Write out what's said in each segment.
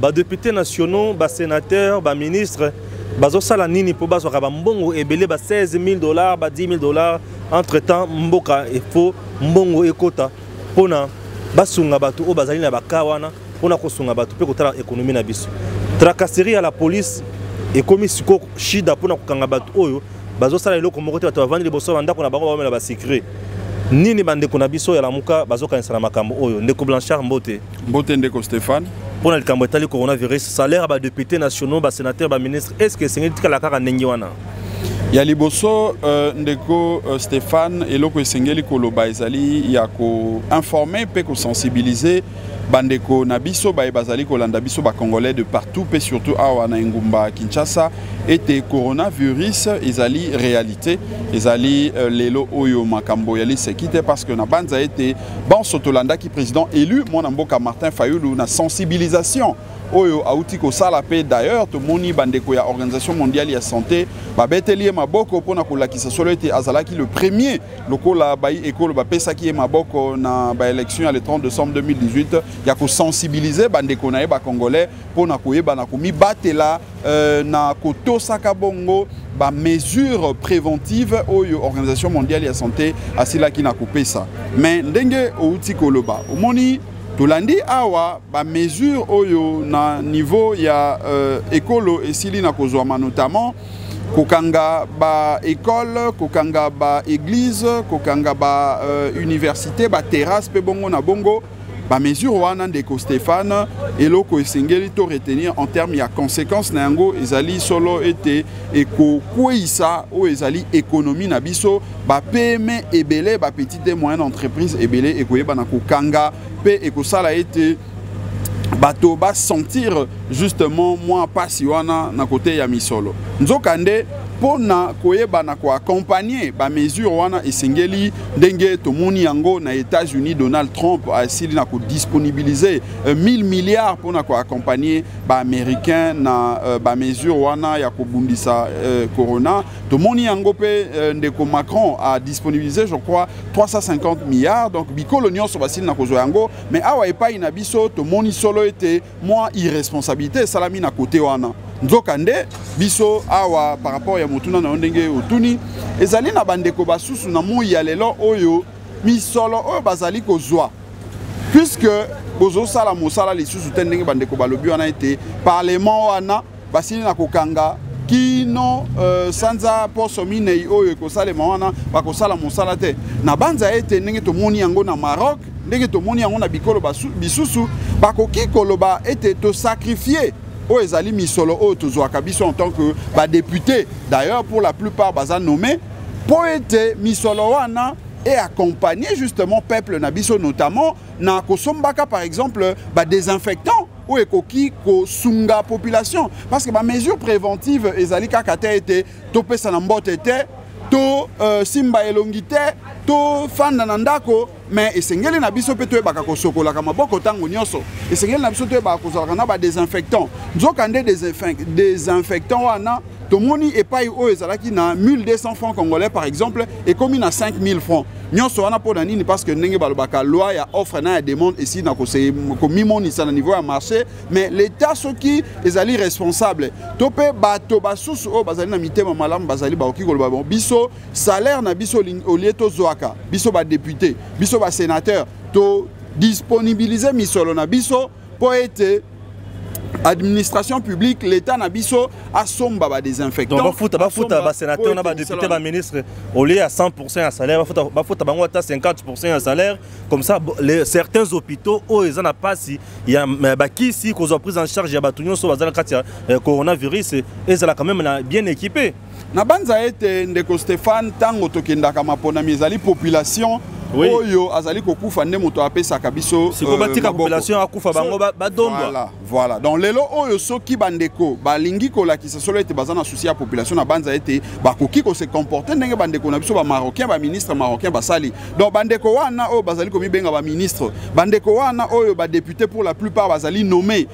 Ba députés nationaux, ba sénateurs, ba ministres bazosala nini mpo bazwaka bambongo ebele ba 16 000 dollars ba 10 000 dollars entre temps mboka efo mbongo ekota mpona basunga bato oyo bazali na bakaa wana mpona kosunga bato mpe kotala ekonomi na biso tracasserie ya la police ekomi siko shida mpona kokanga bato oyo bazosala eloko moko te bato bavandi liboso ya ndako na bango baomela basecret nini bandeko na biso ya lamuka bazokanisa na makambo oyo ndeko blanchard mbote mbote ndeko stéphane mpo na likambo etali coronavirus salaire ya badepute nationaux basénateur baministre est ce que esengeli tikala kaka ndenge wana ya liboso euh, ndeko uh, stéphane eloko esengeli koloba ezali ya koinforme mpe kosensibilize bandeko na biso baye bazali kolanda biso bacongolais de partout mpe surtout awa na engumba kinshasa ete coronavirus ezali réalité ezali uh, lelo oyo makambo ya liseki te parce que nabanza ete banso tolandaki président élu mwana mboka martin fayulu na sensibilisation oyo auti kosala mpe d'ailleurs tomoni bandeko ya organisation mondiale ya santé babeteli ye maboko mpona kolakisa solo ete azalaki le premier lokola bayi ekolo bapesaki ye maboko na baélection ya le 30 décembre 2018 ya kosensibilize bandeko na ye bacongolais mpona koyebana komibatela euh, na kotosaka bongo ba mesures préventives oyo organisation mondiale ya santé asilaki na kopesa mais ndenge outi koloba omoni tolandi awa ba mesures oyo na niveau ya euh, ekolo esili na kozwama notamment kokanga ba école kokanga ba église kokanga ba euh, université ba terrasse mpe bongo na bongo bamesure wana ndeko Stéphane eloko esengeli to retenir en terme ya conséquence na yango ezali solo ete ekokweisa oyo ezali économie na biso ba PME ebele ba petite et moyenne entreprise ebele ekoyebana kokanga mpe ekosala ete bato basentir justement mwa mpasi wana na kote ya misolo nzokande mpo na koyebana koaccompagne bamesure wana esengeli ndenge tomoni yango na états-unis donald trump asili na kodisponibilize 1000 euh, milliards mpo na koaccompagne baaméricain na euh, bamesure wana ya kobundisa euh, corona tomoni yango mpe ndeko macron adisponibilize je crois 350 milliards donc bikolo nyonso basili na kozwa yango mais awa epai na biso tomoni solo ete mwa irresponsabilité esalami na kote wana nzoka nde biso awa par rapport ya motuna na yo ndenge otuni ezali na bandeko basusu na moi ya lelo oyo misolo oyo bazali kozwa puiske bozosala mosala lisusu te ndenge bandeko balobi wana ete parlement wana basili na kokanga kino uh, sanza poso minei oyo ekosalema wana bakosala mosala te na banza ete ndenge tomoni yango na maroc ndenge tomoni yango na bikolo bisusu bakoki koloba ete tosakrifie oyo ezali misolo oyo tozwaka biso en tant que badepute d'ailleurs pour la plupart baza nommé mpo ete misolo wana et accompagner justement peuple na biso notamment na kosombaka par exemple ba désinfectants oyo ekoki kosunga population parce que bamesure préventive ezali kaka te ete topesana mbote te to uh, simba elongi te tofanda na ndako me esengeli na biso mpe toyebaka kosokolaka maboko ntango nyonso esengeli na biso toyebaka kozalaka na badesinfectant nzoka nde desinfectant wana tomoni epai oyo ezalaki na 1200 francs congolais par exemple ekomi na 5000 francs nyonso wana mpo na nini parce que ndenge balobaka loi ya offre na ya demande esi na komimonisa na niveau ya marché mais l'état soki ezali responsable to mpe bato basusu oyo bazali na mitema malamu bazali bakoki koloba bon biso salaire na biso olie tozwaka biso badepute biso basenateur to disponibilize misolo na biso mpo ete administration publique l'état na biso asomba ba désinfectant bafuta bafuta ba sénateur na ba député ba ministre au lieu ya 100% ya salaire bafuta bafuta bango ata 50% ya salaire comme ça les, certains hôpitaux oyo eza na pasi ya bakisi kozwa prise en charge ya bato nyonso bazala kati ya eh, coronavirus ezala quand même na bien équipé nabanza ete ndeko stephane ntango tokendaka maponami ezali population oui. oyo azali kokufa nde moto apesaka biso sikoyo euh, batika population akufa bango badondwa voilà, voilà. donc lelo oyo soki bandeko balingi kolakisa solo ete baza na susi ya population na banza ete bakoki kose comporte ndenge bandeko na biso bamarocain baministre marocain basali donc bandeko wana oyo bazali komibenga baministre bandeko wana oyo badepute pour la plupart bazali nomme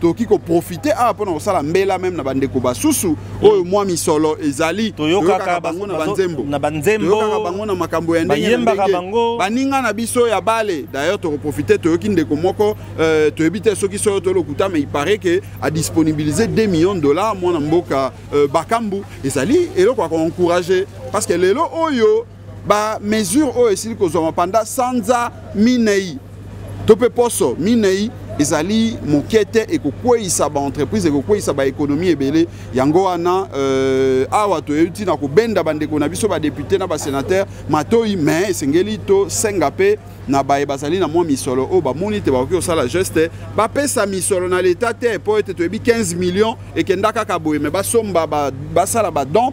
tokoki koprofite awa mpo na kosala mbela meme na bandeko basusu oyo mwa misolo ezali toyokaka bango na banzembo na banzemboyokaka bango na makambo ya ndenge na ndenge baninga na biso ya bale d'ailleurs tokoprofite toyoki ndeko moko euh, toyebi te soki soyo to lokuta mais ipare ke adisponibilize 2 millions de dollars mwana mboka euh, bakambu ezali eloko ya koencourage parce que lelo oyo ba mesure oyo esili kozwama panda sanza minei to mpe poso minei ezali moke te ekokweisa baentreprise ekokweisa baekonomi ebele yango wana euh, awa toyebi ntina kobenda bandeko na biso badepute na basenatere matoi me esengeli tosenga mpe na baye bazali na mwa misolo oyo bamoni te bakoki kosala geste bapesa misolo na leta te mpo ete toyebi 15 millions ekenda kaka boye me basomba basala badon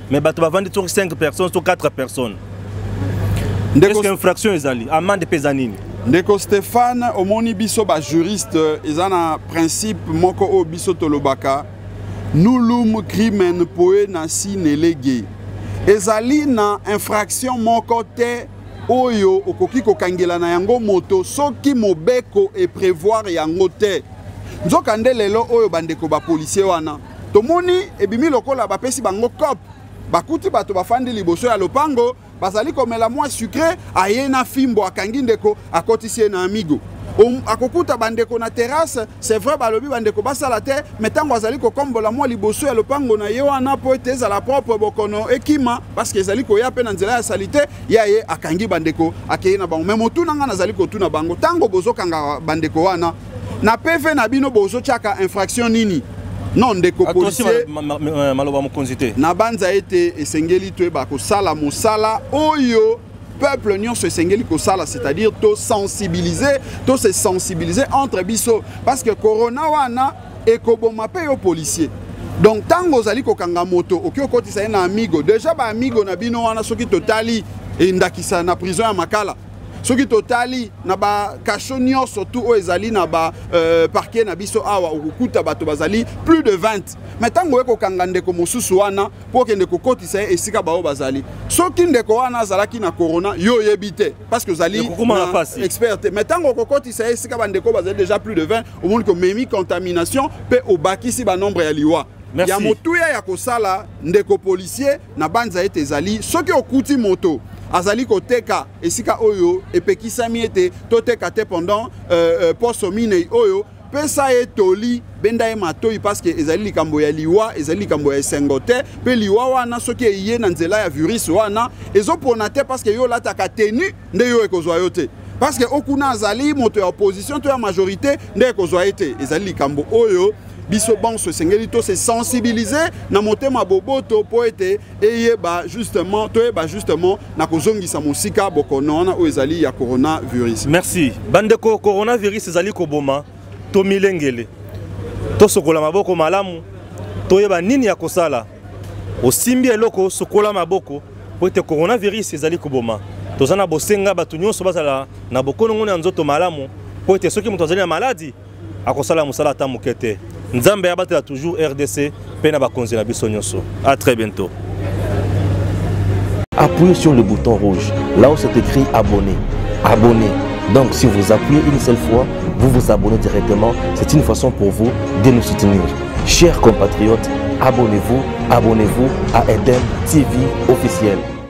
mais bato bavandi tour 5 personnes to 4 personnes ndeko infraction ezali amande mpe eza nini ndeko stéphane omoni biso bajuriste euh, eza na principe moko oyo biso tolobaka nulum crimen poe na si nelege ezali na infraction moko te oyo okoki kokangela na yango moto soki mobeko eprevoir yango te nzokande lelo oyo bandeko bapolisier wana tomoni ebimi lokola bapesi bango cop bakuti bato bafandi liboso ya lopango bazali komela mwa sucre aye na fimbo akangi ndeko akotisi ye na amigo um, akokuta bandeko na terrasse c'est vrai balobi bandeko basala te me ntango azali kokombola mwa liboso ya lopango na ye wana mpo ete ezala propre bokono ekima parce que ezali koya mpe na nzela ya salite ya ye akangi bandeko akei na bango me motuna ngai nazali kotuna bango ntango bozokanga bandeko wana na pv na bino bozotyaka infraction nini non ndeko policier maloba mokonzi te nabanza ete esengeli toyeba kosala mosala oyo peuple nyonso esengeli kosala c'est-à-dire to sensibiliser to se sensibiliser entre biso parce que corona wana ekoboma mpe yo policier donc ntango ozali kokanga moto okoki okotisa ye na amigo deja baamigo na bino wana soki totali endakisa na prison ya makala soki totali na bakasho nyonso tu oyo ezali na baparke euh, na biso awa okokuta bato bazali plus de 20 mai ntango oye kokanga ndeko mosusu wana mpo okende kokotisa ye esika baoyo bazali soki ndeko wana azalaki na corona yo oyebi te parce que ozali expert te mai ntango okokotisa ye esika bandeko bazali déjà plus de 20 omoni komemi contamination mpe obakisi banombre ya liwa ya motuya ya kosala ndeko policier nabanza ete ezali soki okuti moto azali koteka esika oyo epekisami ete toteka te pendant euh, euh, poso minei oyo pesa ye toli benda ye matoi parceke ezali likambo ya liwa ezali likambo ya esengo te mpe liwa wana soki eye na nzela ya virus wana ezopona te parceke yo olataka tenue nde yo ekozwa yo te parce que okuna azali moto ya opposition to ya majorité nde ekozwa ye te ezali likambo oyo biso banso esengeli to se sensibiliser na motema boboto mpo ete eyeba justement toyeba justement na kozongisa mosika bokono wana oyo ezali ya coronavirus merci bandeko coronavirus ezali koboma tomilengele tosokola maboko malamu toyeba nini ya kosala osimbi eloko sokola maboko mpo ete coronavirus ezali koboma toza na bosenga bato nyonso bazala na bokonongono ya nzoto malamu mpo ete soki moto azali na maladi akosala mosala ata moke te nzambe abatela toujours rdc mpe na bakonzi na biso nyonso a très bientôt appuyez sur le bouton rouge là où c'est écrit abonné abonné donc si vous appuyez une seule fois vous vous abonnez directement c'est une façon pour vous de nous soutenir chers compatriotes abonnez-vous abonnez-vous à Eden TV officiel